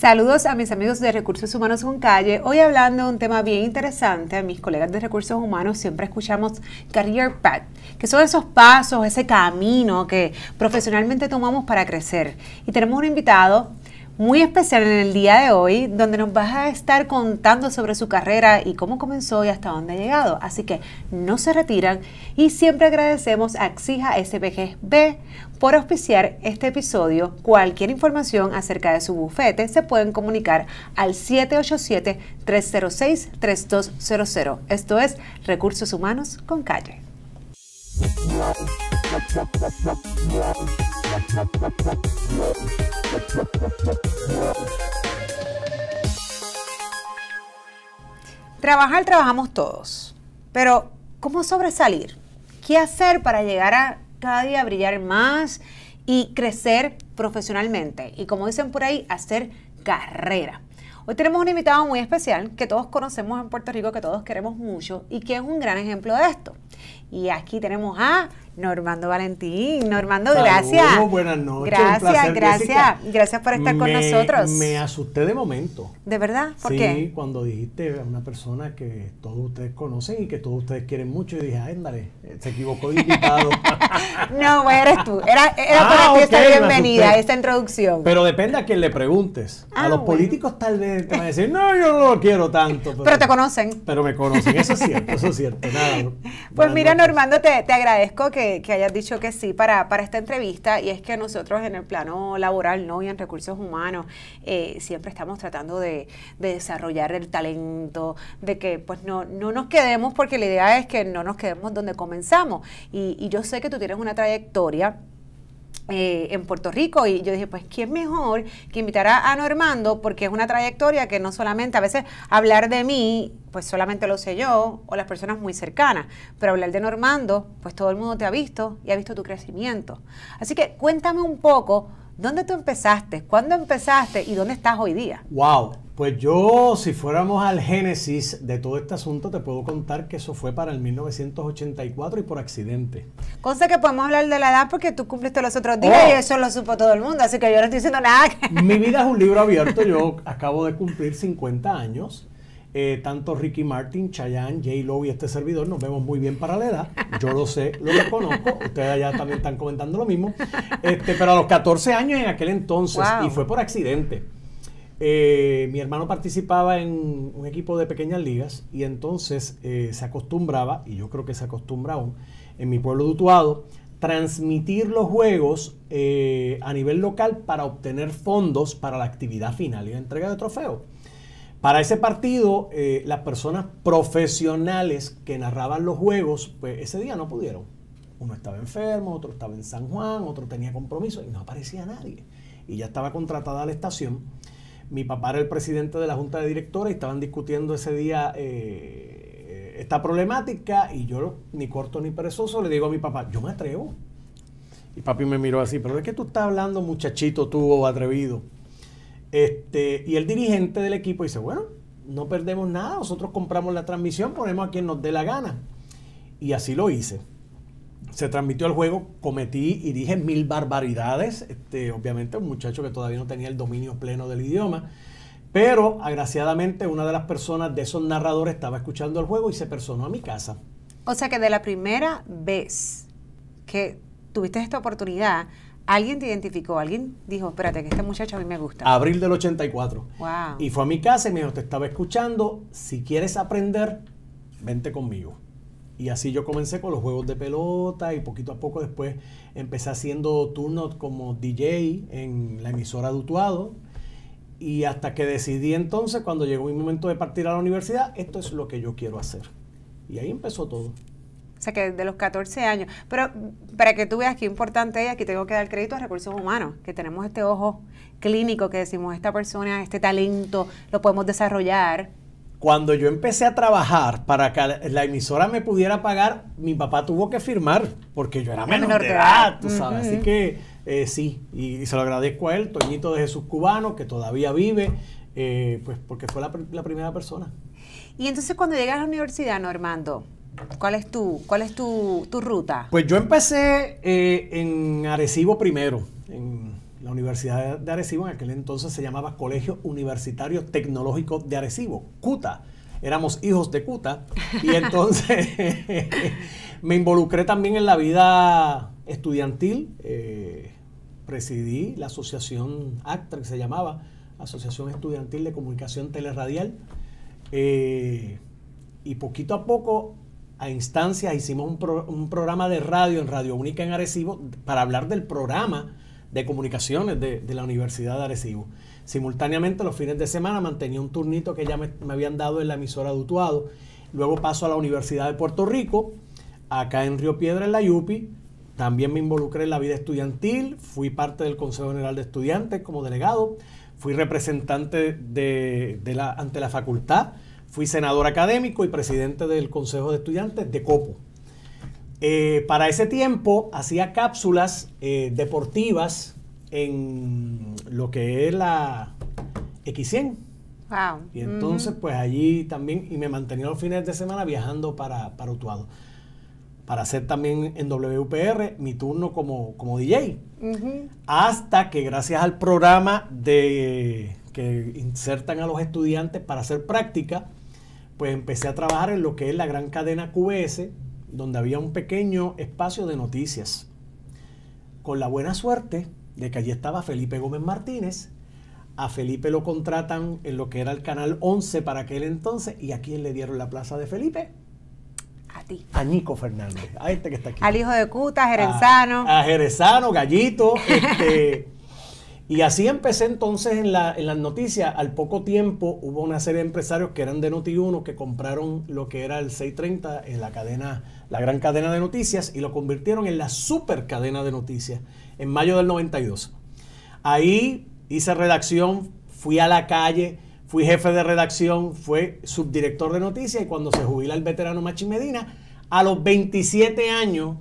Saludos a mis amigos de Recursos Humanos con Calle. Hoy hablando de un tema bien interesante, a mis colegas de Recursos Humanos siempre escuchamos Career Path, que son esos pasos, ese camino que profesionalmente tomamos para crecer. Y tenemos un invitado muy especial en el día de hoy, donde nos vas a estar contando sobre su carrera y cómo comenzó y hasta dónde ha llegado. Así que no se retiran y siempre agradecemos a Exija SPGB por auspiciar este episodio. Cualquier información acerca de su bufete se pueden comunicar al 787-306-3200. Esto es Recursos Humanos con Calle. Trabajar trabajamos todos, pero ¿cómo sobresalir? ¿Qué hacer para llegar a cada día brillar más y crecer profesionalmente? Y como dicen por ahí, hacer carrera. Hoy tenemos un invitado muy especial que todos conocemos en Puerto Rico, que todos queremos mucho y que es un gran ejemplo de esto. Y aquí tenemos a Normando Valentín. Normando, gracias. Buenas noches. Gracias, gracias. Gracias por estar con nosotros. Me asusté de momento. ¿De verdad? ¿Por sí, qué? cuando dijiste a una persona que todos ustedes conocen y que todos ustedes quieren mucho, y dije, ándale, se equivocó de invitado. no, pues eres tú. Era, era Ah, para ti esta bienvenida, esta introducción. Pero depende a quién le preguntes. Ah, a los bueno. políticos tal vez te van a decir, no, yo no lo quiero tanto. Pero, Pero te conocen. Pero me conocen, eso es cierto, eso es cierto. Nada, Pues mira. Normando, te, te agradezco que, hayas dicho que sí para, para esta entrevista y es que nosotros en el plano laboral ¿no? y en recursos humanos eh, siempre estamos tratando de, de desarrollar el talento, de que pues no, no nos quedemos porque la idea es que no nos quedemos donde comenzamos y, y yo sé que tú tienes una trayectoria eh, en Puerto Rico y yo dije, pues, ¿quién mejor que invitar a, a Normando? Porque es una trayectoria que no solamente, a veces hablar de mí, pues solamente lo sé yo o las personas muy cercanas, pero hablar de Normando, pues todo el mundo te ha visto y ha visto tu crecimiento. Así que cuéntame un poco, ¿dónde tú empezaste? ¿Cuándo empezaste? ¿Y dónde estás hoy día? Wow, pues yo, si fuéramos al génesis de todo este asunto, te puedo contar que eso fue para el 1984 y por accidente. Cosa que podemos hablar de la edad porque tú cumpliste los otros días Oh. y eso lo supo todo el mundo, así que yo no estoy diciendo nada. Mi vida es un libro abierto, yo acabo de cumplir 50 años. Eh, tanto Ricky Martin, Chayanne, J. Lo y este servidor nos vemos muy bien para la edad. Yo lo sé, lo reconozco. Ustedes allá también están comentando lo mismo. Este, pero a los 14 años en aquel entonces, Wow. y fue por accidente. Eh, mi hermano participaba en un equipo de pequeñas ligas y entonces eh, se acostumbraba, y yo creo que se acostumbra aún, en mi pueblo de Utuado, transmitir los juegos eh, a nivel local para obtener fondos para la actividad final y la entrega de trofeos. Para ese partido, las personas profesionales que narraban los juegos, pues ese día no pudieron. Uno estaba enfermo, otro estaba en San Juan, otro tenía compromiso y no aparecía nadie. Y ya estaba contratada la estación. Mi papá era el presidente de la junta de directores y estaban discutiendo ese día eh, esta problemática y yo, ni corto ni perezoso, le digo a mi papá, yo me atrevo. Y papi me miró así, pero ¿de qué tú estás hablando, muchachito tú atrevido? Este, y el dirigente del equipo dice, bueno, no perdemos nada, nosotros compramos la transmisión, ponemos a quien nos dé la gana. Y así lo hice. Se transmitió el juego, cometí y dije mil barbaridades. Este, obviamente un muchacho que todavía no tenía el dominio pleno del idioma. Pero agraciadamente una de las personas de esos narradores estaba escuchando el juego y se personó a mi casa. O sea que de la primera vez que tuviste esta oportunidad, alguien te identificó, alguien dijo, espérate, que este muchacho a mí me gusta. Abril del 84. Wow. Y fue a mi casa y me dijo, te estaba escuchando, si quieres aprender, vente conmigo. Y así yo comencé con los juegos de pelota y poquito a poco después empecé haciendo turnos como DJ en la emisora de Utuado. Y hasta que decidí entonces, cuando llegó mi momento de partir a la universidad, esto es lo que yo quiero hacer. Y ahí empezó todo. O sea que de los 14 años. Pero para que tú veas qué importante es, aquí tengo que dar crédito a recursos humanos, que tenemos este ojo clínico que decimos, esta persona, este talento, lo podemos desarrollar. Cuando yo empecé a trabajar para que la emisora me pudiera pagar, mi papá tuvo que firmar, porque yo era Era menor, de edad, tú sabes. Así que eh, sí, y, y se lo agradezco a él, Toñito de Jesús Cubano, que todavía vive, eh, pues porque fue la primera persona. Y entonces cuando llegas a la universidad, Normando, ¿cuál es tu, cuál es tu, tu ruta? Pues yo empecé eh, en Arecibo primero, en la Universidad de Arecibo, en aquel entonces se llamaba Colegio Universitario Tecnológico de Arecibo, CUTA. Éramos hijos de CUTA. Y entonces me involucré también en la vida estudiantil. Eh, presidí la asociación ACTRA, que se llamaba Asociación Estudiantil de Comunicación Teleradial. Eh, y poquito a poco, a instancias, hicimos un, programa de radio en Radio Única en Arecibo para hablar del programa de comunicaciones de, la Universidad de Arecibo. Simultáneamente, los fines de semana mantenía un turnito que ya me, habían dado en la emisora de Utuado. Luego paso a la Universidad de Puerto Rico, acá en Río Piedra, en la Yupi. También me involucré en la vida estudiantil, fui parte del Consejo General de Estudiantes como delegado, fui representante de, la, ante la facultad, fui senador académico y presidente del Consejo de Estudiantes de COPO. Eh, para ese tiempo hacía cápsulas eh, deportivas en lo que es la X100. Wow. Y entonces, pues allí también, y me mantenía los fines de semana viajando para, para Utuado. Para hacer también en WPR mi turno como, como DJ. Hasta que gracias al programa de que insertan a los estudiantes para hacer práctica, pues empecé a trabajar en lo que es la gran cadena QS, donde había un pequeño espacio de noticias. Con la buena suerte de que allí estaba Felipe Gómez Martínez. A Felipe lo contratan en lo que era el canal 11 para aquel entonces. ¿Y a quién le dieron la plaza de Felipe? A ti. A Nico Fernández, a este que está aquí. Al hijo de Cuta, Jerezano. A, a Jerezano, Gallito. Este, y así empecé entonces en, la, en las noticias. Al poco tiempo hubo una serie de empresarios que eran de Noti1 que compraron lo que era el 630 en la cadena, la gran cadena de noticias y lo convirtieron en la super cadena de noticias en mayo del 92. Ahí hice redacción, fui a la calle, fui jefe de redacción, fui subdirector de noticias y cuando se jubila el veterano Machi Medina, a los 27 años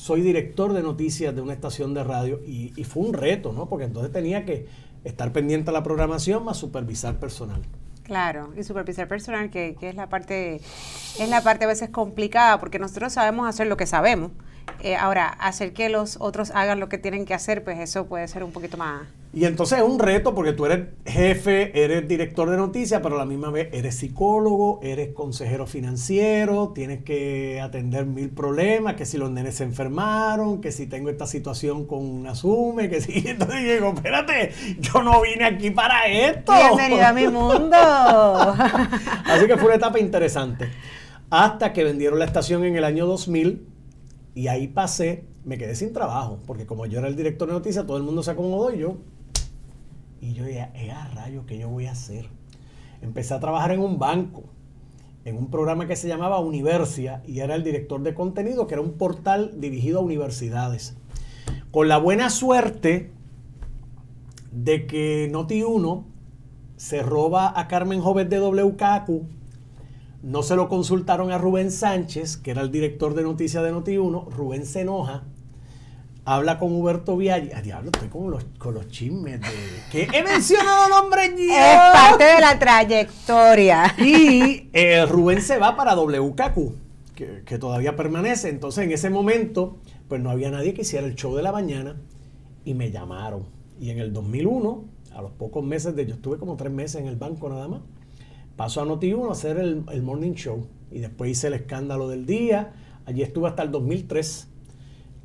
soy director de noticias de una estación de radio y, fue un reto, ¿no? Porque entonces tenía que estar pendiente a la programación más supervisar personal. Claro, y supervisar personal, que, que, es la parte, es la parte a veces complicada, porque nosotros sabemos hacer lo que sabemos. Eh, ahora, hacer que los otros hagan lo que tienen que hacer, pues eso puede ser un poquito más, y entonces es un reto porque tú eres jefe, eres director de noticias, pero a la misma vez eres psicólogo, eres consejero financiero, tienes que atender mil problemas, que si los nenes se enfermaron, que si tengo esta situación con Asume, que si... Entonces digo, espérate, yo no vine aquí para esto. Bienvenido a mi mundo. Así que fue una etapa interesante. Hasta que vendieron la estación en el año 2000 y ahí pasé, me quedé sin trabajo, porque como yo era el director de noticias, todo el mundo se acomodó y yo y yo dije, ¿eh, a rayo, ¿qué yo voy a hacer? Empecé a trabajar en un banco, en un programa que se llamaba Universia, y era el director de contenido, que era un portal dirigido a universidades. Con la buena suerte de que Noti1 se roba a Carmen Jovet de WKQ, no se lo consultaron a Rubén Sánchez, que era el director de noticias de Noti1, Rubén se enoja habla con Huberto Viaggi. Ah, diablo, estoy con los, con los chismes de. ¿Qué he mencionado nombre Es parte de la trayectoria. Y eh, Rubén se va para WKQ, que, que, todavía permanece. Entonces, en ese momento, pues no había nadie que hiciera el show de la mañana y me llamaron. Y en el 2001, a los pocos meses de. Yo estuve como tres meses en el banco nada más. Paso a Noti1 a hacer el, el morning show. Y después hice el escándalo del día. Allí estuve hasta el 2003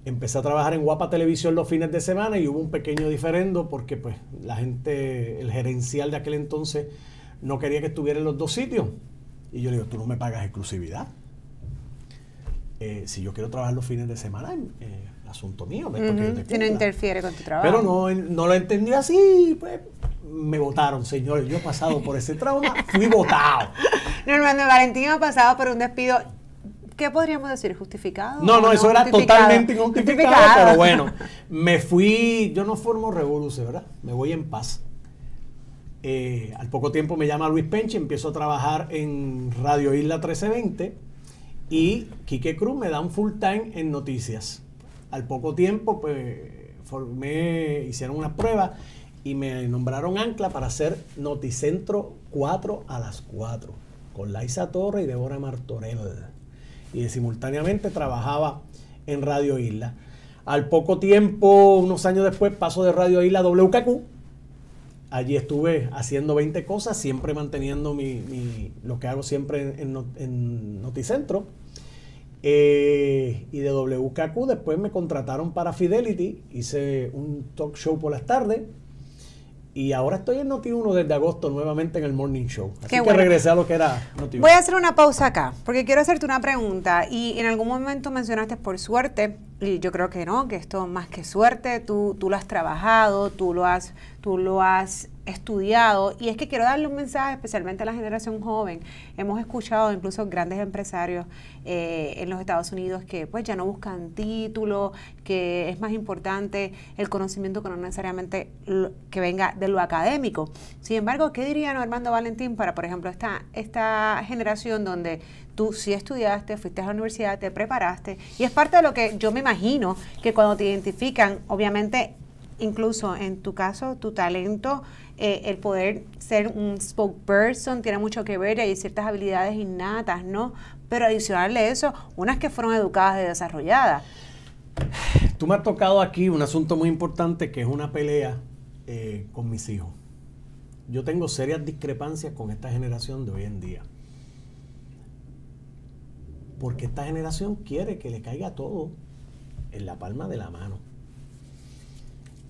empecé a trabajar en Guapa Televisión los fines de semana y hubo un pequeño diferendo porque pues la gente, el gerencial de aquel entonces no quería que estuviera en los dos sitios. Y yo le digo, tú no me pagas exclusividad. Eh, si yo quiero trabajar los fines de semana, eh, asunto mío. si no interfiere con tu trabajo. Pero no, no lo entendí así, pues me votaron, señores. Yo he pasado por ese trauma, fui votado. Normalmente Valentín ha pasado por un despido ¿Qué podríamos decir? ¿Justificado? No, no, eso era totalmente injustificado, pero bueno, me fui, yo no formo revolución, ¿verdad? Me voy en paz. Eh, al poco tiempo me llama Luis Penche, empiezo a trabajar en Radio Isla 1320 y Quique Cruz me da un full time en noticias. Al poco tiempo, pues, formé, hicieron una prueba y me nombraron ancla para hacer Noticentro 4 a las 4 con Laisa Torre y Débora Martorell y simultáneamente trabajaba en Radio Isla. Al poco tiempo, unos años después, paso de Radio Isla WKQ. Allí estuve haciendo 20 cosas, siempre manteniendo mi, lo que hago siempre en, en Noticentro. Eh, y de WKQ después me contrataron para Fidelity, hice un talk show por las tardes y ahora estoy en Noti1 desde agosto nuevamente en el Morning Show. Así que regresé a lo que era Noti1. Voy a hacer una pausa acá, porque quiero hacerte una pregunta. Y en algún momento mencionaste por suerte, y yo creo que no, que esto más que suerte, tú, tú lo has trabajado, tú lo has, tú lo has estudiado y es que quiero darle un mensaje especialmente a la generación joven. Hemos escuchado incluso grandes empresarios eh, en los Estados Unidos que pues ya no buscan título, que es más importante el conocimiento que no necesariamente que venga de lo académico. Sin embargo, ¿qué diría Armando Valentín para, por ejemplo, esta, esta generación donde tú sí estudiaste, fuiste a la universidad, te preparaste y es parte de lo que yo me imagino que cuando te identifican, obviamente incluso en tu caso, tu talento eh, el poder ser un spokesperson tiene mucho que ver y hay ciertas habilidades innatas, ¿no? Pero adicional de eso, unas que fueron educadas y desarrolladas. Tú me has tocado aquí un asunto muy importante que es una pelea eh, con mis hijos. Yo tengo serias discrepancias con esta generación de hoy en día. Porque esta generación quiere que le caiga todo en la palma de la mano.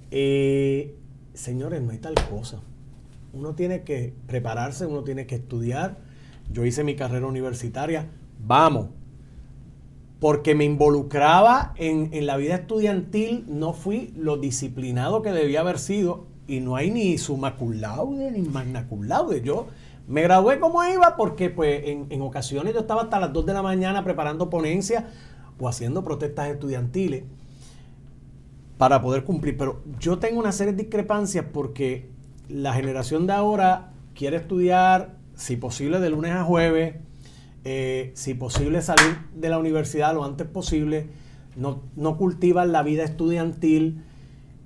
Eh, señores, no hay tal cosa. Uno tiene que prepararse, uno tiene que estudiar. Yo hice mi carrera universitaria, vamos. Porque me involucraba en, la vida estudiantil, no fui lo disciplinado que debía haber sido. Y no hay ni summa ni magna cum laude. Yo me gradué como iba porque pues en, en ocasiones yo estaba hasta las 2 de la mañana preparando ponencias o haciendo protestas estudiantiles para poder cumplir. Pero yo tengo una serie de discrepancias porque la generación de ahora quiere estudiar, si posible, de lunes a jueves, eh, si posible salir de la universidad lo antes posible, no, no cultivan la vida estudiantil,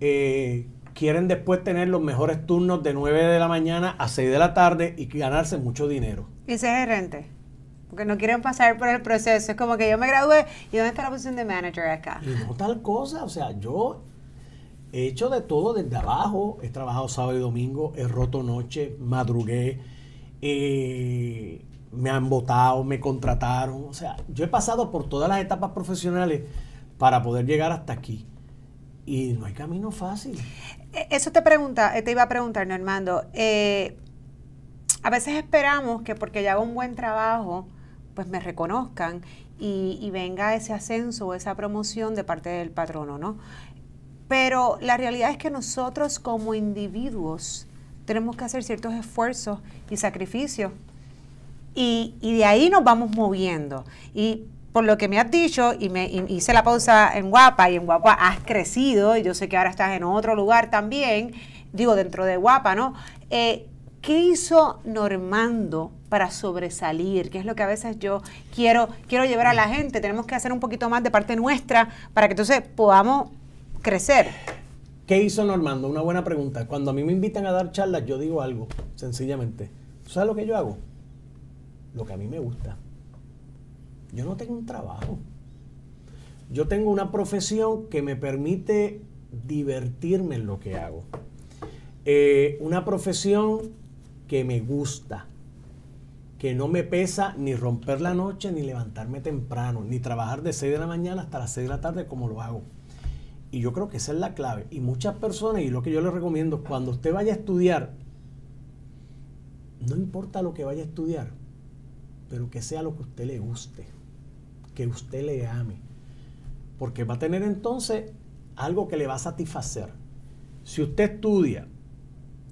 eh, quieren después tener los mejores turnos de 9 de la mañana a 6 de la tarde y ganarse mucho dinero. Y ser gerente. Porque no quieren pasar por el proceso. Es como que yo me gradué y ¿dónde está la posición de manager acá? Y no tal cosa. O sea, yo he hecho de todo desde abajo. He trabajado sábado y domingo, he roto noche, madrugué. Eh, me han votado, me contrataron. O sea, yo he pasado por todas las etapas profesionales para poder llegar hasta aquí. Y no hay camino fácil. E, eso te pregunta, eh, te iba a preguntar, Armando. Eh, a veces esperamos que porque ya hago un buen trabajo, pues me reconozcan y, venga ese ascenso o esa promoción de parte del patrono, ¿no? Pero la realidad es que nosotros como individuos tenemos que hacer ciertos esfuerzos y sacrificios y, de ahí nos vamos moviendo. Y por lo que me has dicho, y me hice la pausa en Guapa, y en Guapa has crecido, y yo sé que ahora estás en otro lugar también, digo, dentro de Guapa, ¿no? Eh, ¿Qué hizo Normando para sobresalir? ¿Qué es lo que a veces yo quiero, quiero llevar a la gente? Tenemos que hacer un poquito más de parte nuestra para que entonces podamos crecer. ¿Qué hizo Normando? Una buena pregunta. Cuando a mí me invitan a dar charlas, yo digo algo, sencillamente. sabes lo que yo hago? Lo que a mí me gusta. Yo no tengo un trabajo. Yo tengo una profesión que me permite divertirme en lo que hago. Eh, una profesión que me gusta, que no me pesa ni romper la noche, ni levantarme temprano, ni trabajar de 6 de la mañana hasta las 6 de la tarde como lo hago. Y yo creo que esa es la clave. Y muchas personas, y lo que yo les recomiendo, cuando usted vaya a estudiar, no importa lo que vaya a estudiar, pero que sea lo que a usted le guste, que usted le ame. Porque va a tener entonces algo que le va a satisfacer. Si usted estudia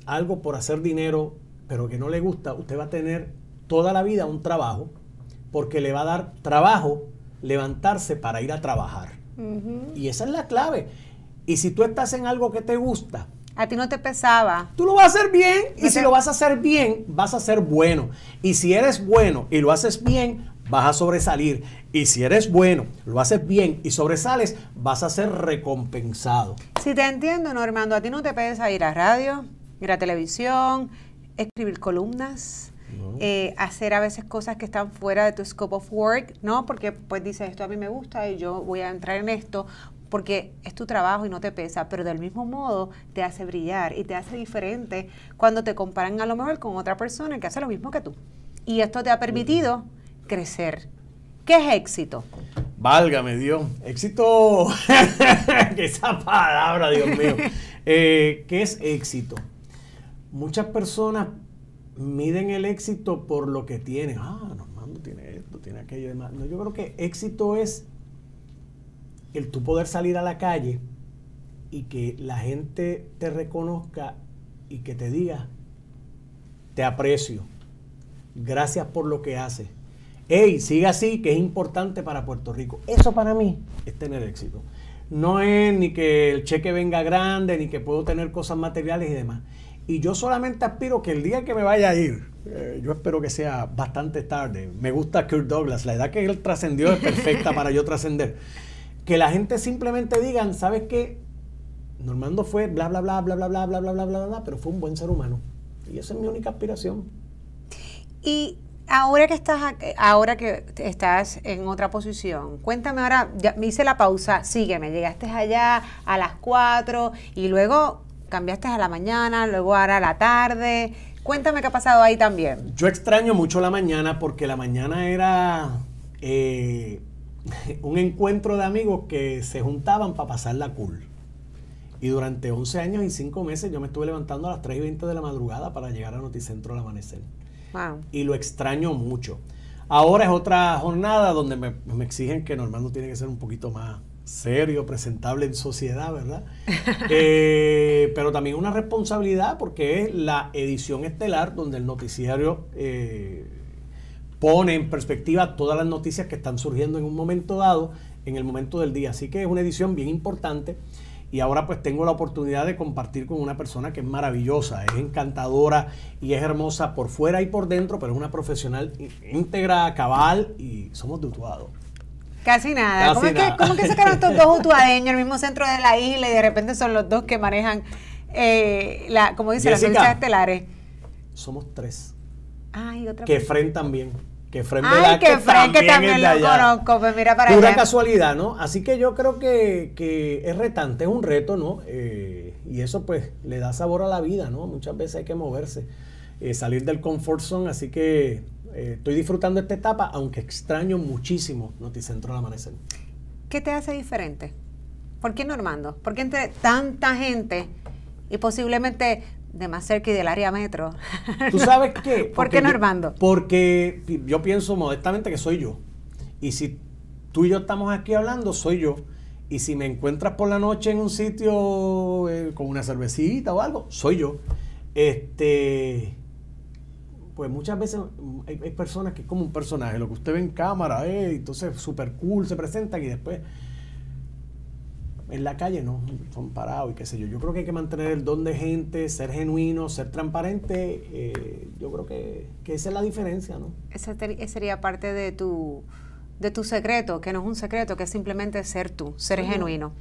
algo por hacer dinero pero que no le gusta, usted va a tener toda la vida un trabajo, porque le va a dar trabajo levantarse para ir a trabajar. Y esa es la clave. Y si tú estás en algo que te gusta, a ti no te pesaba. Tú lo vas a hacer bien y si lo vas a hacer bien, vas a ser bueno. Y si eres bueno y lo haces bien, vas a sobresalir. Y si eres bueno, lo haces bien y sobresales, vas a ser recompensado. Si te entiendo, Normando, a ti no te pesa ir a radio, ir a televisión, escribir columnas, eh, hacer a veces cosas que están fuera de tu scope of work, ¿no? Porque pues dices, esto a mí me gusta y yo voy a entrar en esto, porque es tu trabajo y no te pesa, pero del mismo modo te hace brillar y te hace diferente cuando te comparan a lo mejor con otra persona que hace lo mismo que tú. Y esto te ha permitido crecer. ¿Qué es éxito? Válgame Dios, éxito, esa palabra, Dios mío. Eh, ¿Qué es éxito? Muchas personas miden el éxito por lo que tienen. Ah, Normando tiene esto, tiene aquello y demás. No, yo creo que éxito es el tú poder salir a la calle y que la gente te reconozca y que te diga, te aprecio, gracias por lo que haces. Hey, siga así, que es importante para Puerto Rico. Eso para mí es tener éxito. No es ni que el cheque venga grande, ni que puedo tener cosas materiales y demás. Y yo solamente aspiro que el día que me vaya a ir, eh, yo espero que sea bastante tarde. Me gusta Kurt Douglas, la edad que él trascendió es perfecta para yo trascender que la gente simplemente digan, ¿sabes qué? Normando fue bla, bla, bla, bla, bla, bla, bla, bla, bla, bla, bla, pero fue un buen ser humano. Y esa es mi única aspiración. Y ahora que estás ahora que estás en otra posición, cuéntame ahora, ya me hice la pausa, sígueme, llegaste allá a las 4 y luego cambiaste a la mañana, luego ahora a la tarde. Cuéntame qué ha pasado ahí también. Yo extraño mucho la mañana porque la mañana era eh, un encuentro de amigos que se juntaban para pasar la cool. Y durante 11 años y 5 meses yo me estuve levantando a las 3 y 20 de la madrugada para llegar a Noticentro al amanecer. Y lo extraño mucho. Ahora es otra jornada donde me, exigen que Normando tiene que ser un poquito más serio, presentable en sociedad, ¿verdad? Eh, pero también una responsabilidad porque es la edición estelar donde el noticiario eh, pone en perspectiva todas las noticias que están surgiendo en un momento dado, en el momento del día. Así que es una edición bien importante. Y ahora pues tengo la oportunidad de compartir con una persona que es maravillosa, es encantadora y es hermosa por fuera y por dentro, pero es una profesional íntegra, cabal y somos de Utuado. Casi nada. ¿Cómo, Es que, ¿Cómo, que, sacaron estos dos utuadeños el mismo centro de la isla y de repente son los dos que manejan, eh, la, como dice, las noticias estelares? Somos tres. Ay, otra que Fren también. Que Fren Ay, que Fren, que también lo conozco, pues mira para Pura casualidad, ¿no? Así que yo creo que, que es retante, es un reto, ¿no? Eh, y eso pues le da sabor a la vida, ¿no? Muchas veces hay que moverse, eh, salir del comfort zone, así que eh, estoy disfrutando esta etapa, aunque extraño muchísimo Noticentro al Amanecer. ¿Qué te hace diferente? ¿Por qué Normando? ¿Por qué entre tanta gente y posiblemente de más cerca y del área metro. ¿Tú sabes qué? ¿Por qué Normando? porque yo pienso modestamente que soy yo. Y si tú y yo estamos aquí hablando, soy yo. Y si me encuentras por la noche en un sitio eh, con una cervecita o algo, soy yo. Este, pues muchas veces hay, personas que es como un personaje, lo que usted ve en cámara, eh, entonces súper cool, se presentan y después en la calle no, son parados y qué sé yo. Yo creo que hay que mantener el don de gente, ser genuino, ser transparente. Eh, yo creo que, esa es la diferencia, ¿no? Ese, sería parte de tu, de tu secreto, que no es un secreto, que es simplemente ser tú, ser genuino.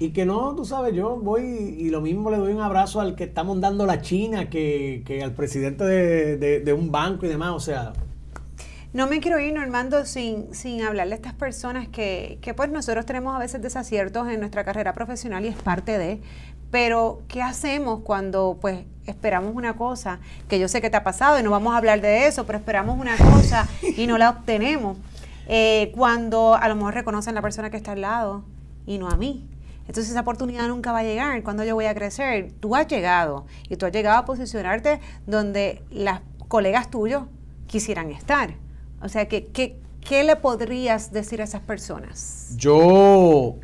Y que no, tú sabes, yo voy y lo mismo le doy un abrazo al que está montando la China que, al presidente de, de un banco y demás. O sea, no me quiero ir, Normando, sin, sin hablarle a estas personas que, que pues nosotros tenemos a veces desaciertos en nuestra carrera profesional y es parte de, pero ¿qué hacemos cuando pues esperamos una cosa que yo sé que te ha pasado y no vamos a hablar de eso, pero esperamos una cosa y no la obtenemos? Eh, cuando a lo mejor reconocen a la persona que está al lado y no a mí. Entonces esa oportunidad nunca va a llegar. cuando yo voy a crecer? Tú has llegado y tú has llegado a posicionarte donde las colegas tuyos quisieran estar. O sea, ¿qué, qué, le podrías decir a esas personas? Yo...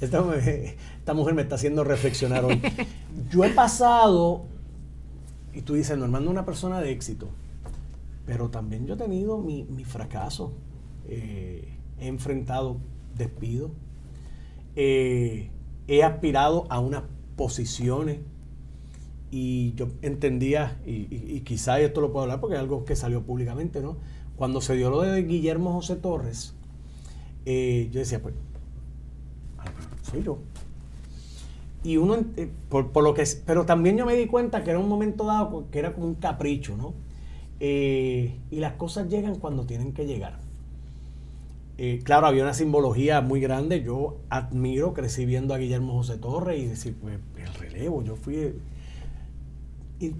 esta, mujer me está haciendo reflexionar hoy. Yo he pasado, y tú dices, Normando una persona de éxito, pero también yo he tenido mi, mi fracaso. Eh, he enfrentado despido. Eh, he aspirado a unas posiciones y yo entendía, y, y, quizá esto lo puedo hablar porque es algo que salió públicamente, ¿no? Cuando se dio lo de Guillermo José Torres, eh, yo decía, pues, soy yo. Y uno, eh, por, lo que, pero también yo me di cuenta que era un momento dado que era como un capricho, ¿no? Eh, y las cosas llegan cuando tienen que llegar. Claro, había una simbología muy grande. Yo admiro, crecí viendo a Guillermo José Torres y decir, pues el relevo, yo fui...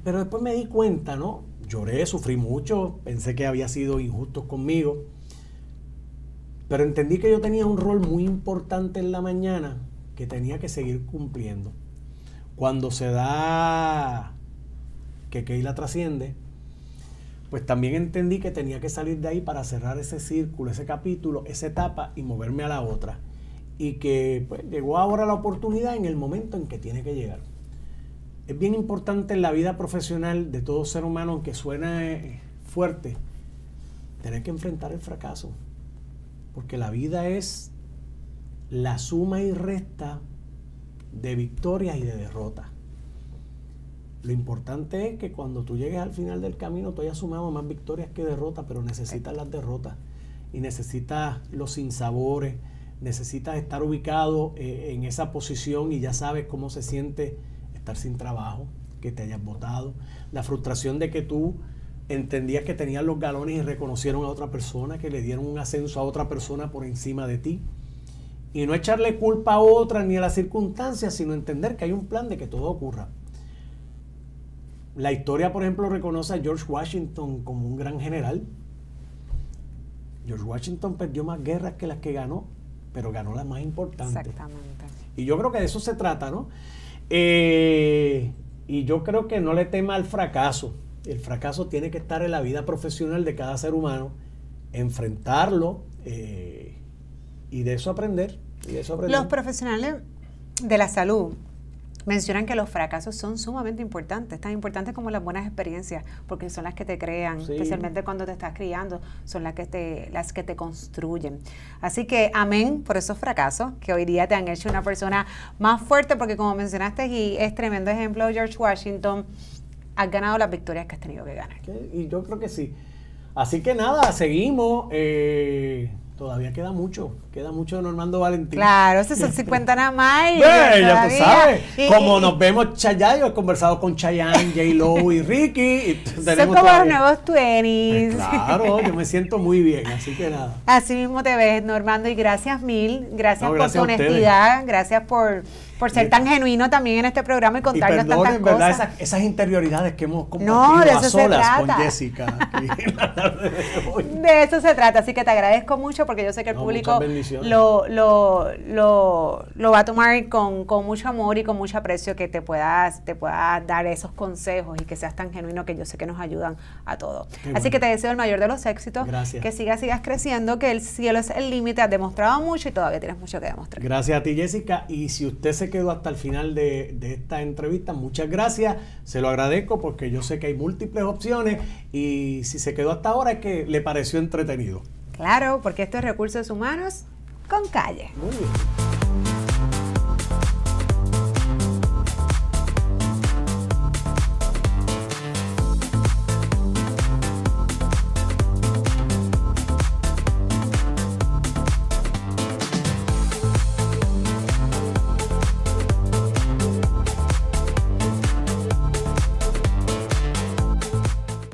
pero después me di cuenta, ¿no? Lloré, sufrí mucho, pensé que había sido injusto conmigo, pero entendí que yo tenía un rol muy importante en la mañana que tenía que seguir cumpliendo. Cuando se da que Keila trasciende, pues también entendí que tenía que salir de ahí para cerrar ese círculo, ese capítulo, esa etapa y moverme a la otra. Y que pues, llegó ahora la oportunidad en el momento en que tiene que llegar. Es bien importante en la vida profesional de todo ser humano, aunque suena eh, fuerte, tener que enfrentar el fracaso. Porque la vida es la suma y resta de victorias y de derrotas. Lo importante es que cuando tú llegues al final del camino, tú hayas sumado más victorias que derrotas, pero necesitas las derrotas y necesitas los sinsabores, necesitas estar ubicado eh, en esa posición y ya sabes cómo se siente estar sin trabajo, que te hayas votado, la frustración de que tú entendías que tenías los galones y reconocieron a otra persona, que le dieron un ascenso a otra persona por encima de ti. Y no echarle culpa a otra ni a las circunstancias, sino entender que hay un plan de que todo ocurra. La historia, por ejemplo, reconoce a George Washington como un gran general. George Washington perdió más guerras que las que ganó, pero ganó las más importantes. Exactamente. Y yo creo que de eso se trata, ¿no? Eh, y yo creo que no le tema al fracaso. El fracaso tiene que estar en la vida profesional de cada ser humano, enfrentarlo eh, y de. Y de eso aprender. Los profesionales de la salud mencionan que los fracasos son sumamente importantes, tan importantes como las buenas experiencias, porque son las que te crean, especialmente cuando te estás criando, son las que te, las que te construyen. Así que amén por esos fracasos que hoy día te han hecho una persona más fuerte, porque como mencionaste y es tremendo ejemplo George Washington, has ganado las victorias que has tenido que ganar. Y yo creo que sí. Así que nada, seguimos. Eh, Todavía queda mucho, queda mucho de Normando Valentín. Claro, esos son 50 nada más. Ya tú sabes. Como nos vemos Chayanne, yo he conversado con Chayanne, J. Lo y Ricky. Y son como los nuevos 20 pues claro, yo me siento muy bien, así que nada. Así mismo te ves, Normando, y gracias mil. Gracias, por tu honestidad, gracias por por ser tan genuino también en este programa y contarnos y tantas verdad, cosas. Esas, esas, interioridades que hemos compartido a solas con Jessica. de eso se trata, así que te agradezco mucho porque yo sé que el público lo, lo, lo, lo, va a tomar con, con, mucho amor y con mucho aprecio que te puedas, te puedas dar esos consejos y que seas tan genuino que yo sé que nos ayudan a todos. así que te deseo el mayor de los éxitos, Gracias. que sigas, sigas creciendo, que el cielo es el límite, has demostrado mucho y todavía tienes mucho que demostrar. Gracias a ti Jessica y si usted se quedó hasta el final de, esta entrevista. Muchas gracias, se lo agradezco porque yo sé que hay múltiples opciones y si se quedó hasta ahora es que le pareció entretenido. Claro, porque esto es recursos humanos con calle. Muy bien.